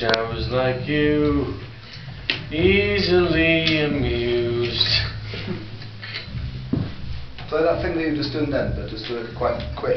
wish I was like you, easily amused. Play that thing that you were just doing then, but just do it quite quick.